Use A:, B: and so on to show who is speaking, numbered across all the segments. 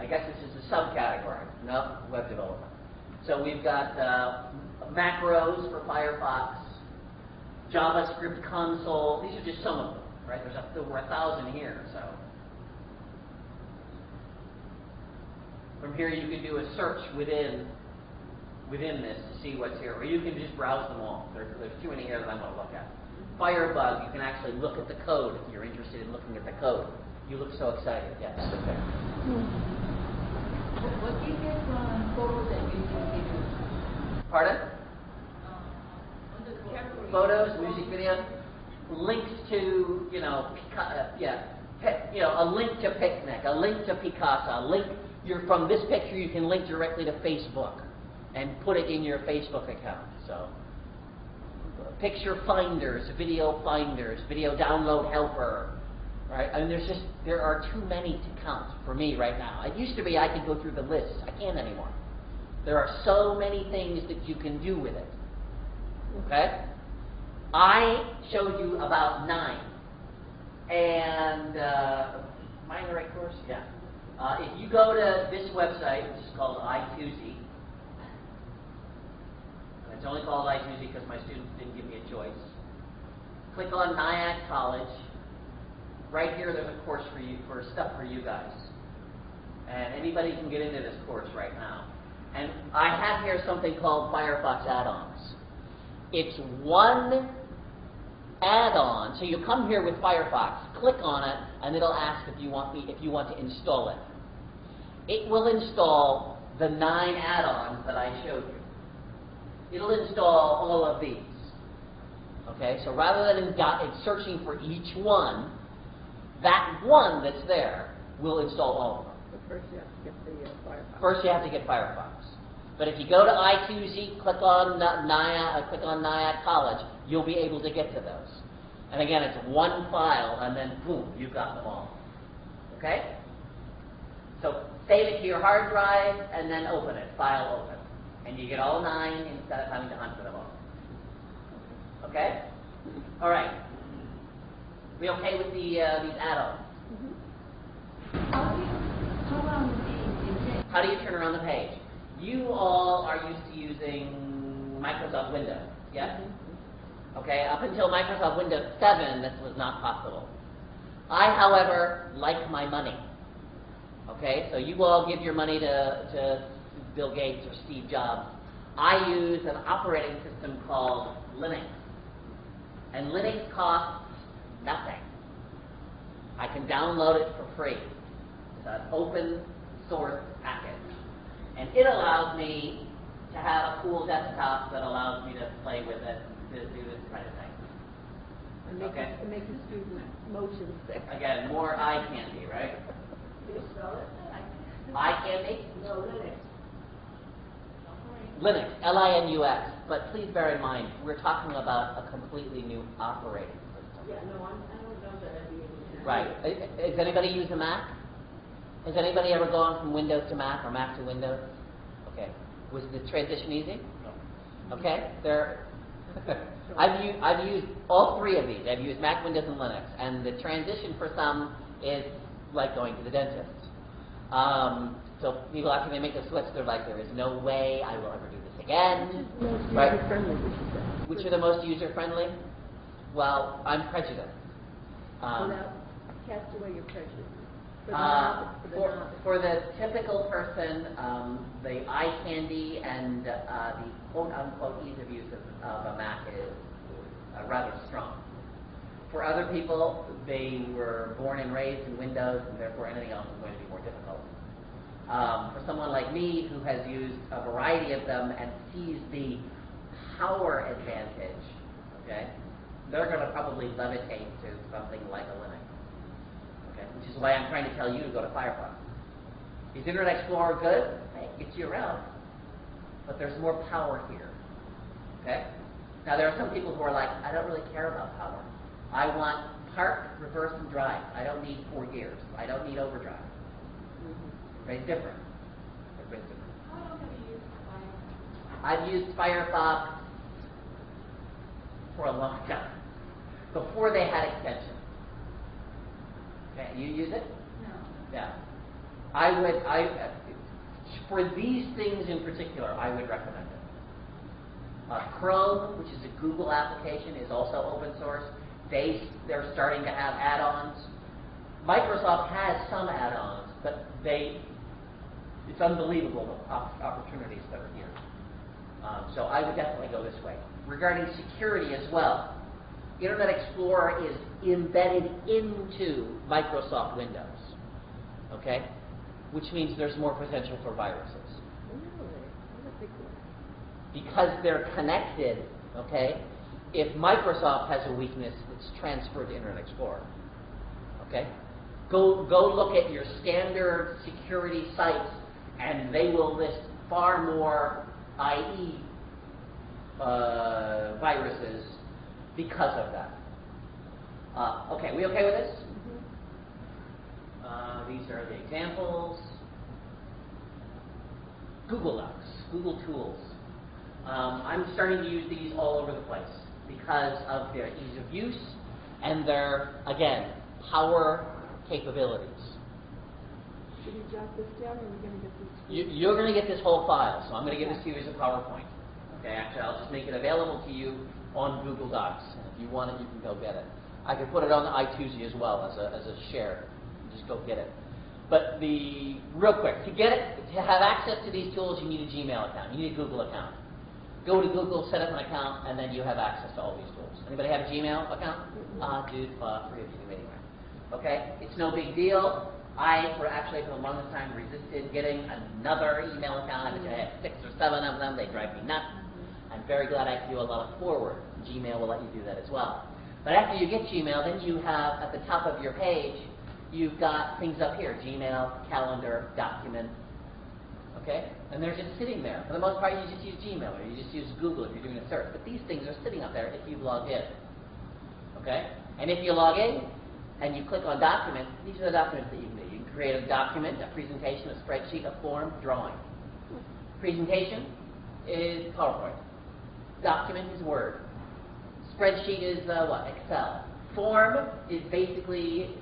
A: I guess this is a subcategory. No, web development. So we've got uh, macros for Firefox, JavaScript console. These are just some of them, right? There's over a thousand here. So from here you can do a search within within this to see what's here, or you can just browse them all. There, there's too many here that I want to look at. Firebug, you can actually look at the code if you're interested in looking at the code. You look so excited. Yes. Okay.
B: What what
A: Pardon?
B: On the category-
A: Photos, music video, links to, you know, uh, yeah, Pi- you know, a link to Picnik, a link to Picasa, a link. You're from this picture, you can link directly to Facebook and put it in your Facebook account. So, picture finders, video finders, video download helper. I mean, there's just there are too many to count for me right now. It used to be I could go through the list. I can't anymore. There are so many things that you can do with it. Okay? I showed you about nine. And, uh, am I in the right course? Yeah. Uh, if you go to this website, which is called i2z, and it's only called i2z because my students didn't give me a choice, click on Nyack College. Right here, there's a course for you, for stuff for you guys. And anybody can get into this course right now. And I have here something called Firefox add-ons. It's one add-on. So you come here with Firefox, click on it, and it'll ask if you want me if you want to install it. It will install the nine add-ons that I showed you. It'll install all of these. Okay, so rather than got, it's searching for each one, that one that's there will install all of them.
C: But first you have to get the uh, Firefox.
A: First, you have to get Firefox. But if you go to I2Z, click on Na- Nyack, uh, click on Nyack College, you'll be able to get to those. And again, it's one file, and then boom, you've got them all. Okay? So save it to your hard drive, and then open it, file open, and you get all nine instead of having to hunt for them all. Okay? All right. We okay with the uh, these add-ons?
B: How do you, how long the intent?
A: How do you turn around the page? You all are used to using Microsoft Windows, yes? Okay, up until Microsoft Windows 7, this was not possible. I, however, like my money. Okay, so you all give your money to, to Bill Gates or Steve Jobs. I use an operating system called Linux. And Linux costs nothing. I can download it for free. It's an open source package. And it allows me to have a cool desktop that allows me to play with it, to do this kind of thing.
C: And make,
A: Okay.
C: and make the student motions there.
A: Again, more eye candy, right? Eye candy?
B: No, Linux.
A: Linux, L-I-N-U-X. But please bear in mind, we're talking about a completely new operating system.
B: Yeah, no, I'm, I don't know that I'd be able to.
A: Right. I- I- anybody use a Mac? Has anybody ever gone from Windows to Mac or Mac to Windows? Okay. Was the transition easy? No. Okay. There. I've used I've used all three of these. I've used Mac, Windows, and Linux, and the transition for some is like going to the dentist. Um, so people after they make the switch, they're like, there is no way I will ever do this again.
C: Most
A: Right.
C: user-friendly, we should say.
A: Which are the most user friendly? Well, I'm prejudiced. Um,
C: Without, cast away your prejudice. For the
A: Uh,
C: for the
A: for, for the typical person, um, the eye candy and uh, the quote unquote ease of use of, of a Mac is uh, rather strong. For other people, they were born and raised in Windows, and therefore anything else is going to be more difficult. Um, for someone like me who has used a variety of them and sees the power advantage, okay, they're going to probably levitate to something like a Linux. Okay, which is why I'm trying to tell you to go to Firefox. Is Internet Explorer good? Hey, it gets you around. But there's more power here. Okay? Now there are some people who are like, I don't really care about power. I want park, reverse, and drive. I don't need four gears. I don't need overdrive. Mm-hmm. Very different. Everybody's different.
B: How long have you used Firefox?
A: I've used Firefox for a long time. Before they had extensions. Okay, you use it?
B: No.
A: Yeah. I would, I, for these things in particular, I would recommend it. Uh, Chrome, which is a Google application, is also open source. They, they're starting to have add-ons. Microsoft has some add-ons, but they, it's unbelievable the op- opportunities that are here. Um, so I would definitely go this way. Regarding security as well, Internet Explorer is embedded into Microsoft Windows. Okay? Which means there's more potential for viruses. Because they're connected, okay? If Microsoft has a weakness, it's transferred to Internet Explorer. Okay? Go, go look at your standard security sites, and they will list far more IE uh, viruses because of that. Uh, okay, we okay with this? Uh, these are the examples. Google Docs, Google Tools. Um, I'm starting to use these all over the place because of their ease of use and their, again, power capabilities.
C: Should we jot this down, or are we gonna get this?
A: You, you're going to get this whole file, so I'm going to give this to you as a PowerPoint. Okay, actually, I'll just make it available to you on Google Docs. And if you want it, you can go get it. I can put it on the iTunes as well as a, as a share. Just go get it. But the real quick, to get it, to have access to these tools, you need a Gmail account. You need a Google account. Go to Google, set up an account, and then you have access to all these tools. Anybody have a Gmail account? Ah, dude, uh, three of you do anyway. Okay, it's no big deal. I, for actually for the longest time, resisted getting another email account. I bet you I have six or seven of them. They drive me nuts. I'm very glad I can do a lot of forward. Gmail will let you do that as well. But after you get Gmail, then you have at the top of your page, you've got things up here: Gmail, calendar, document. Okay, and they're just sitting there. For the most part, you just use Gmail or you just use Google if you're doing a search. But these things are sitting up there if you've logged in. Okay, and if you log in and you click on document, these are the documents that you can do. You can create a document, a presentation, a spreadsheet, a form, drawing. Presentation is PowerPoint. Document is Word. Spreadsheet is uh, what? Excel. Form is basically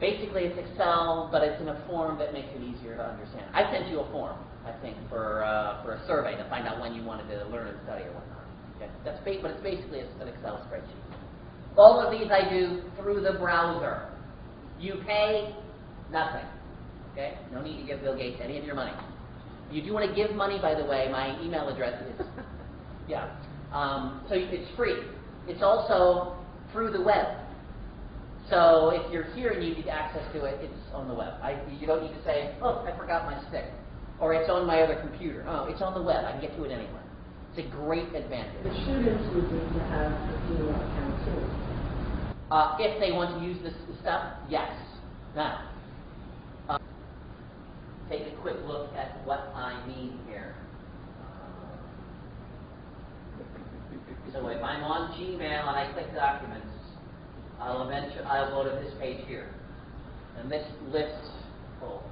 A: basically it's Excel, but it's in a form that makes it easier to understand. I sent you a form, I think, for uh, for a survey to find out when you wanted to learn and study or whatnot. Okay? That's ba- but it's basically an Excel spreadsheet. All of these I do through the browser. You pay nothing. Okay? No need to give Bill Gates any of your money. You do want to give money, by the way. My email address is yeah. Um, so it's free. It's also through the web. So if you're here and you need access to it, it's on the web. I, you don't need to say, oh, I forgot my stick. Or it's on my other computer. Oh, it's on the web. I can get to it anywhere. It's a great advantage.
D: The students would need to have a Gmail account too.
A: Uh, if they want to use this stuff, yes. Now, uh, take a quick look at what I mean here. So if I'm on Gmail and I click Documents, I'll eventually I'll go to this page here, and this lists oh,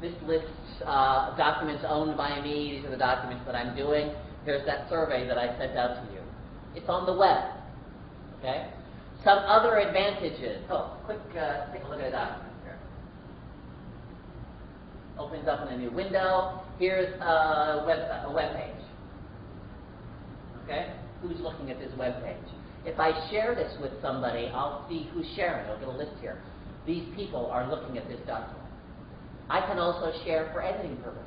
A: this lists uh, documents owned by me. These are the documents that I'm doing. Here's that survey that I sent out to you. It's on the web. Okay. Some other advantages. Oh, quick, uh, take a look at a document here. Opens up in a new window. Here's a web, a web page. Okay? Who's looking at this web page? If I share this with somebody, I'll see who's sharing. I'll get a list here. These people are looking at this document. I can also share for editing purposes.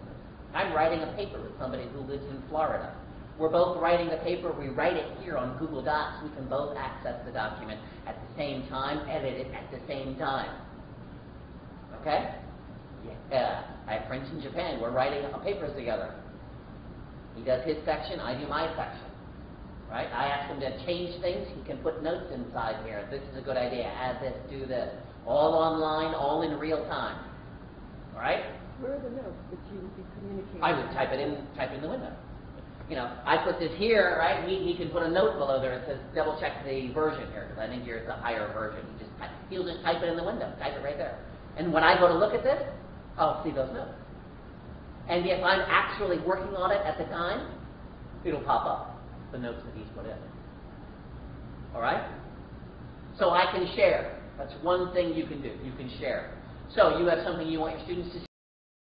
A: I'm writing a paper with somebody who lives in Florida. We're both writing the paper. We write it here on Google Docs. We can both access the document at the same time, edit it at the same time. Okay? Yeah. I have friends in Japan. We're writing uh, papers together. He does his section. I do my section. Right? I ask him to change things. He can put notes inside here. This is a good idea. Add this. Do this. All online. All in real time. All right?
C: Where are the notes that you would be communicating?
A: I would type it in, type it in the window. You know, I put this here, right? He, he can put a note below there that says double check the version here because I think here's a higher version. He just type, he'll just type it in the window, type it right there. And when I go to look at this, I'll see those notes. And if I'm actually working on it at the time, it'll pop up the notes that he's put in. All right? So I can share. That's one thing you can do. You can share. So you have something you want your students to